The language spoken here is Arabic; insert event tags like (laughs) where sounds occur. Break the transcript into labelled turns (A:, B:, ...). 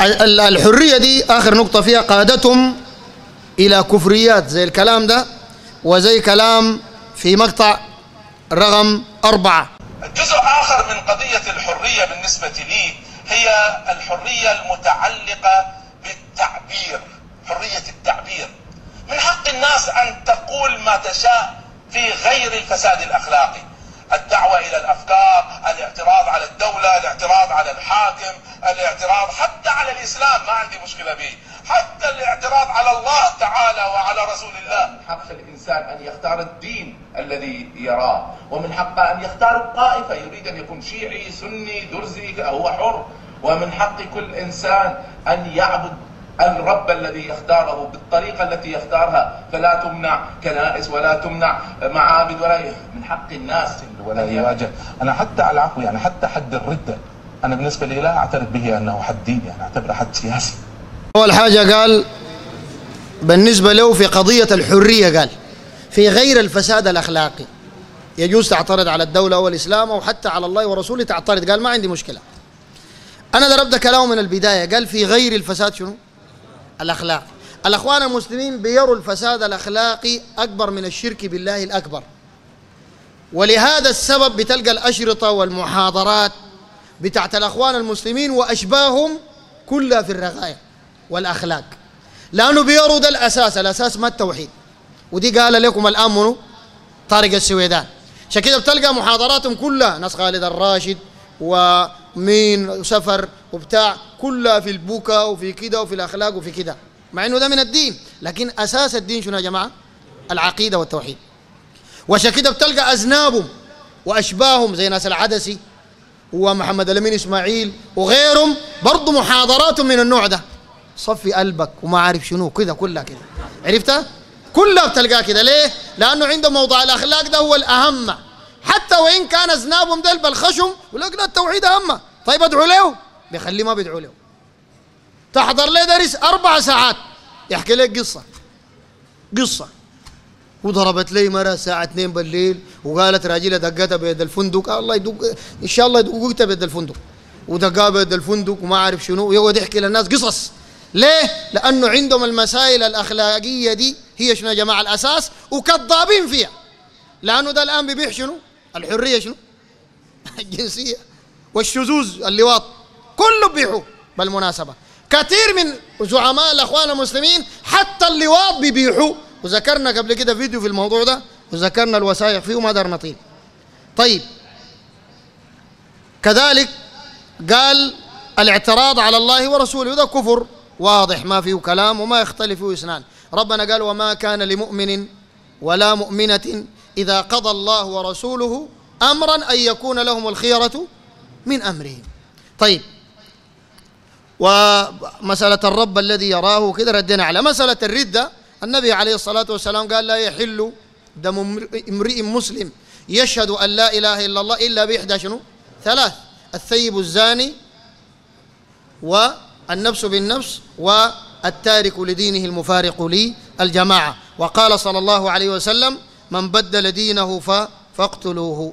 A: ال- الحرية دي آخر نقطة فيها قادتهم إلى كفريات زي الكلام ده وزي كلام في مقطع رقم أربعة.
B: جزء آخر من قضية الحرية بالنسبة لي هي الحرية المتعلقة بالتعبير حرية التعبير. من حق الناس أن تقول ما تشاء في غير الفساد الأخلاقي. الدعوة إلى الأفكار الاعتراض على الدولة الاعتراض على الحاكم الاعتراض حتى على الإسلام ما عندي مشكلة به. حتى الاعتراض على الله تعالى وعلى رسول الله.
C: من حق الإنسان أن يختار الدين الذي يراه ومن حقه أن يختار الطائفة يريد أن يكون شيعي سني درزي هو حر. ومن حق كل إنسان أن يعبد الرب الذي يختاره بالطريقة التي يختارها. فلا تمنع كنائس ولا تمنع معابد ولا من حق الناس
D: ولا يواجه. أنا حتى على العفو يعني حتى حد الردة أنا بالنسبة لي لا أعترف به أنه حد ديني أنا أعتبره حد سياسي.
A: أول حاجة قال بالنسبة له في قضية الحرية قال في غير الفساد الأخلاقي. يجوز تعترض على الدولة والإسلام أو حتى على الله ورسوله تعترض. قال ما عندي مشكلة. أنا ضربت كلامه من البداية قال في غير الفساد شنو؟ الأخلاقي الأخوان المسلمين بيروا الفساد الأخلاقي أكبر من الشرك بالله الأكبر. ولهذا السبب بتلقى الأشرطة والمحاضرات بتاعت الأخوان المسلمين وأشباههم كلها في الرغاية والأخلاق. لأنه بيروا ده الأساس الأساس ما التوحيد. ودي قال لكم الآن منو؟ طارق السويدان. عشان كده بتلقى محاضراتهم كلها ناس خالد الراشد ومين سفر وبتاع كلها في البكا وفي كده وفي الأخلاق وفي كده. مع إنه ده من الدين لكن أساس الدين شنو يا جماعة؟ العقيدة والتوحيد. وعشان كده بتلقى أذنابهم وأشباههم زي ناس العدسي ومحمد الأمين إسماعيل وغيرهم برضو محاضراتهم من النوع ده. صفي قلبك وما عارف شنو كده كلها كده. عرفتها؟ كلها بتلقاها كده. ليه؟ لأنه عنده موضوع الأخلاق ده هو الأهم. حتى وإن كان أذنابهم دل بالخشم لا التوحيد أهم. طيب ادعوا له؟ بيخليه ما بيدعوا له. تحضر له درس أربع ساعات. يحكي لك قصة. قصة. وضربت لي مرة الساعة 2 بالليل وقالت راجلة دقتها بيد الفندق. الله يدق إن شاء الله يدقوها بيد الفندق. ودقها بيد الفندق وما عارف شنو. ويقعد يحكي للناس قصص. ليه؟ لأنه عندهم المسائل الأخلاقية دي. هي شنو يا جماعة الأساس؟ وكذابين فيها. لأنه ده الآن بيبيع شنو؟ الحرية شنو؟ (laughs) الجنسية. والشذوذ اللواط كله بيبيعوه بالمناسبة. كثير من زعماء الأخوان المسلمين حتى اللواط بيبيعوه. وذكرنا قبل كده فيديو في الموضوع ده وذكرنا الوثائق فيه وما دار نطيل طيب. كذلك قال الاعتراض على الله ورسوله. ده كفر واضح ما فيه كلام وما يختلف فيه اثنان ربنا قال وما كان لمؤمن ولا مؤمنة إذا قضى الله ورسوله أمرا أن يكون لهم الخيرة من أمرهم. طيب. ومسألة الرب الذي يراه كده ردنا على مسألة الردة النبي عليه الصلاة والسلام قال لا يحل دم امرئ مسلم يشهد أن لا إله إلا الله إلا بإحدى شنو؟ ثلاث. الثيب الزاني والنفس بالنفس والتارك لدينه المفارق للجماعة وقال صلى الله عليه وسلم من بدل دينه فاقتلوه.